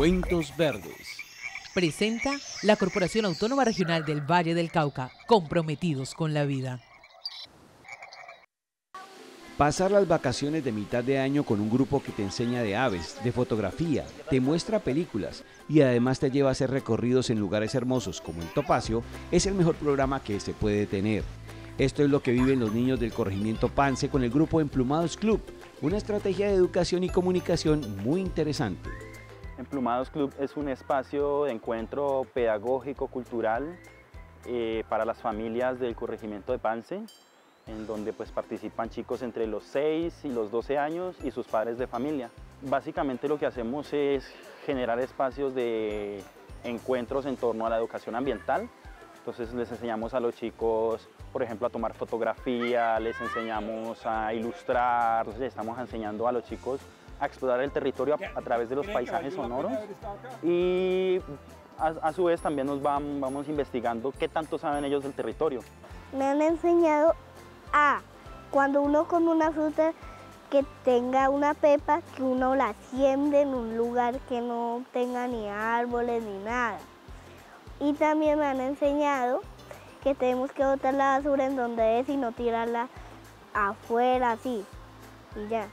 Cuentos Verdes. Presenta la Corporación Autónoma Regional del Valle del Cauca, comprometidos con la vida. Pasar las vacaciones de mitad de año con un grupo que te enseña de aves, de fotografía, te muestra películas y además te lleva a hacer recorridos en lugares hermosos como el Topacio es el mejor programa que se puede tener. Esto es lo que viven los niños del corregimiento Pance con el grupo Emplumados Club, una estrategia de educación y comunicación muy interesante. Emplumados Club es un espacio de encuentro pedagógico, cultural eh, para las familias del corregimiento de Pance, en donde pues participan chicos entre los 6 y los 12 años y sus padres de familia. Básicamente lo que hacemos es generar espacios de encuentros en torno a la educación ambiental. Entonces les enseñamos a los chicos, por ejemplo, a tomar fotografía, les enseñamos a ilustrar, les estamos enseñando a los chicos a explorar el territorio a, través de los paisajes sonoros y a, su vez también nos vamos investigando qué tanto saben ellos del territorio. Me han enseñado a cuando uno come una fruta que tenga una pepa, que uno la siembre en un lugar que no tenga ni árboles ni nada. Y también me han enseñado que tenemos que botar la basura en donde es y no tirarla afuera así. Y ya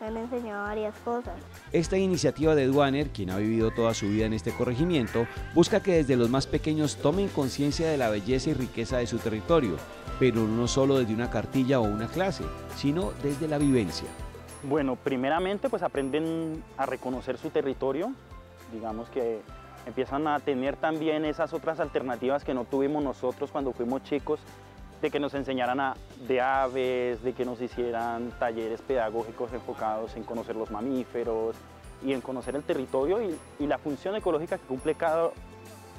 me han enseñado varias cosas. Esta iniciativa de Duaner, quien ha vivido toda su vida en este corregimiento, busca que desde los más pequeños tomen conciencia de la belleza y riqueza de su territorio, pero no solo desde una cartilla o una clase, sino desde la vivencia. Bueno, primeramente pues aprenden a reconocer su territorio, digamos que empiezan a tener también esas otras alternativas que no tuvimos nosotros cuando fuimos chicos, de que nos enseñaran a, de aves, de que nos hicieran talleres pedagógicos enfocados en conocer los mamíferos y en conocer el territorio y, la función ecológica que cumple cada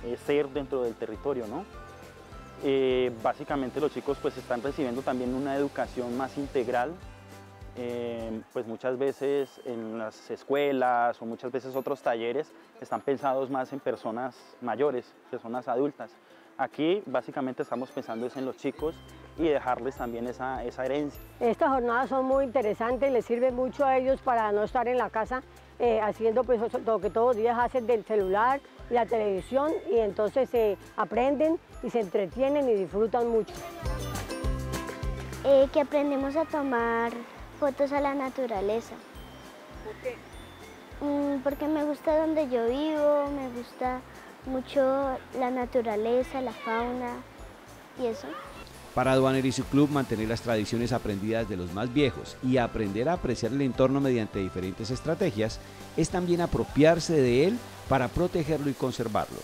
eh, ser dentro del territorio. ¿no? Eh, básicamente los chicos pues están recibiendo también una educación más integral, eh, pues muchas veces en las escuelas o muchas veces otros talleres están pensados más en personas mayores, personas adultas. Aquí básicamente estamos pensando en los chicos y dejarles también esa, herencia. Estas jornadas son muy interesantes, les sirve mucho a ellos para no estar en la casa eh, haciendo pues, lo que todos los días hacen del celular y la televisión y entonces se aprenden y se entretienen y disfrutan mucho. Eh, que aprendemos a tomar fotos a la naturaleza. ¿Por qué? Mm, porque me gusta donde yo vivo, me gusta mucho la naturaleza, la fauna y eso. Para Aduaner y su club, mantener las tradiciones aprendidas de los más viejos y aprender a apreciar el entorno mediante diferentes estrategias es también apropiarse de él para protegerlo y conservarlo.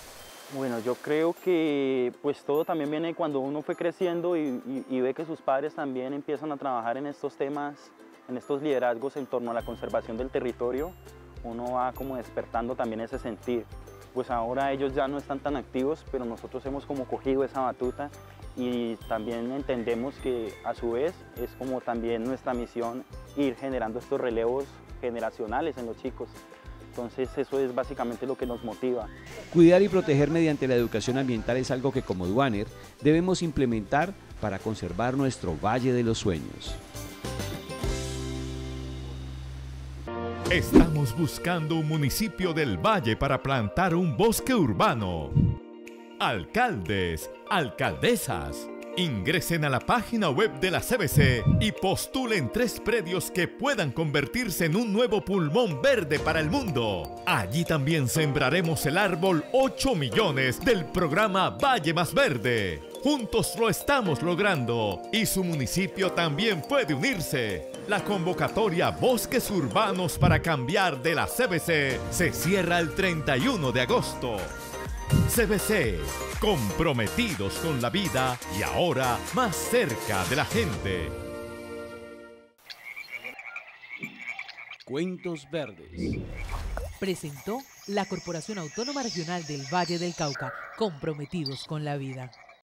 Bueno, yo creo que pues todo también viene cuando uno fue creciendo y, y ve que sus padres también empiezan a trabajar en estos temas, en estos liderazgos en torno a la conservación del territorio, uno va como despertando también ese sentir pues ahora ellos ya no están tan activos, pero nosotros hemos como cogido esa batuta y también entendemos que a su vez es como también nuestra misión ir generando estos relevos generacionales en los chicos. Entonces eso es básicamente lo que nos motiva. Cuidar y proteger mediante la educación ambiental es algo que como Duaner debemos implementar para conservar nuestro Valle de los Sueños. Estamos buscando un municipio del Valle para plantar un bosque urbano. Alcaldes, alcaldesas. Ingresen a la página web de la CBC y postulen tres predios que puedan convertirse en un nuevo pulmón verde para el mundo. Allí también sembraremos el árbol 8 millones del programa Valle Más Verde. Juntos lo estamos logrando y su municipio también puede unirse. La convocatoria Bosques Urbanos para cambiar de la CBC se cierra el 31 de agosto. CBC, comprometidos con la vida y ahora más cerca de la gente. Cuentos Verdes. Presentó la Corporación Autónoma Regional del Valle del Cauca, comprometidos con la vida.